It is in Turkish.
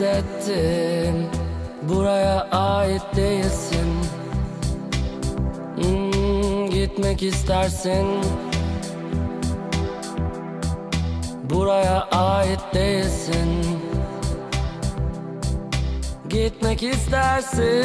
ettin Buraya ait değilsin. Hmm, Gitmek istersin. Buraya ait değilsin. Gitmek istersin.